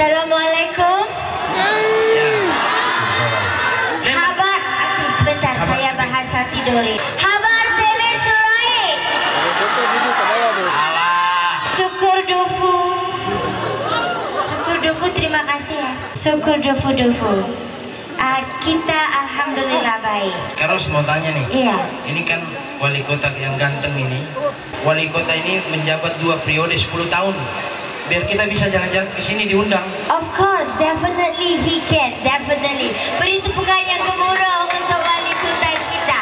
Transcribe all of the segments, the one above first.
Assalamualaikum. Habar, Oke, sebentar saya bahasa tidore. Habar TV Surai. Syukur dufu. Syukur dufu terima kasih ya. Syukur dufu dufu. Ah, kita alhamdulillah baik. Karos mau tanya nih, Iya. ini kan wali kota yang ganteng ini. Wali kota ini menjabat dua periode 10 tahun. Biar kita bisa jalan-jalan ke sini diundang. Of course, definitely he can, definitely. Beri tepukan yang gemuruh untuk wali kota kita.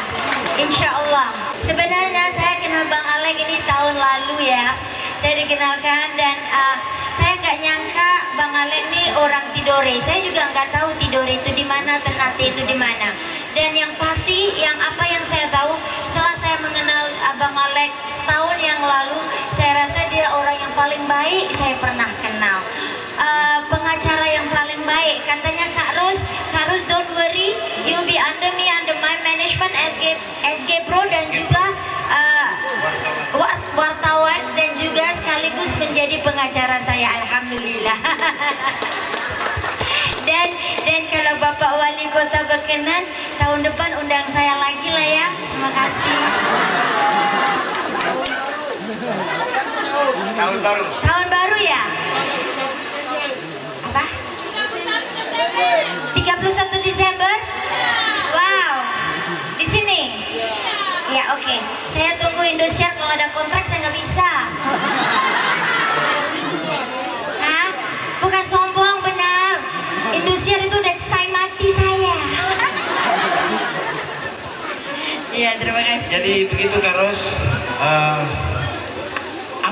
Insya Allah. Sebenarnya saya kenal Bang Alek ini tahun lalu ya. Saya dikenalkan dan uh, saya nggak nyangka Bang Alek ini orang Tidore. Saya juga nggak tahu Tidore itu di mana, Ternate itu di mana. Dan yang pasti, yang apa yang saya tahu paling baik saya pernah kenal. Uh, pengacara yang paling baik katanya Kak Ros Kak Ros don't worry you'll be under me under my management SG SG Pro dan juga uh, wa- wartawan dan juga sekaligus menjadi pengacara saya Alhamdulillah dan dan kalau Bapak Wali Kota berkenan tahun depan undang saya Tahun baru. tahun baru ya? Apa? 31 Desember? Wow. Di sini? Ya oke. Saya tunggu Indosiar kalau ada kontrak saya nggak bisa. Hah? bukan sombong benar. Indosiar itu udah sign mati saya. Iya terima kasih. Jadi begitu Karos. eh,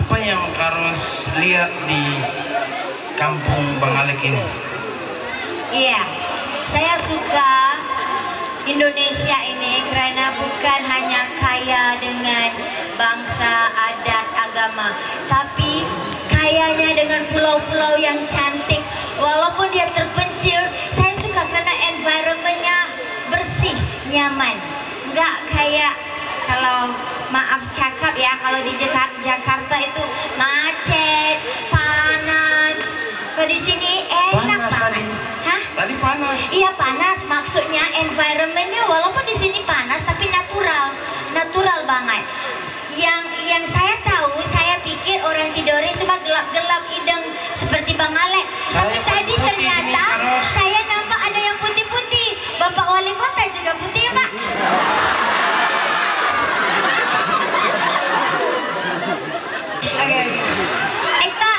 apa yang Karos lihat di kampung Bang Alek ini? Iya, saya suka Indonesia ini karena bukan hanya kaya dengan bangsa, adat, agama, tapi kayanya dengan pulau-pulau yang cantik. Walaupun dia terpencil, saya suka karena environmentnya bersih, nyaman. Nggak kayak kalau maaf cakap ya, kalau di Jaka- Jakarta itu macet, panas. Kalau di sini enak Panas tadi. banget. Hah? Tadi panas. Iya panas, maksudnya environmentnya walaupun di sini panas tapi natural, natural banget. Yang yang saya tahu, saya pikir orang Tidore cuma gelap-gelap hidung seperti Bang Alek. Tapi Saya tadi putih ternyata ini, Karos. saya nampak ada yang putih-putih. Bapak Wali Kota juga putih ya Pak? Oke, oke. Ekta,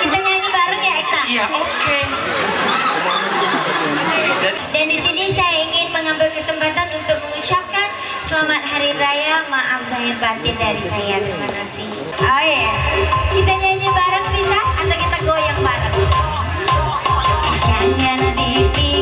kita nyanyi bareng ya Ekta? Iya, oke. Dan di sini saya ingin mengambil kesempatan untuk mengucapkan selamat hari raya, maaf zahir batin dari saya. Terima kasih. Oh iya, kita nyanyi bareng bisa atau kita goyang bareng? Jangan dipikirin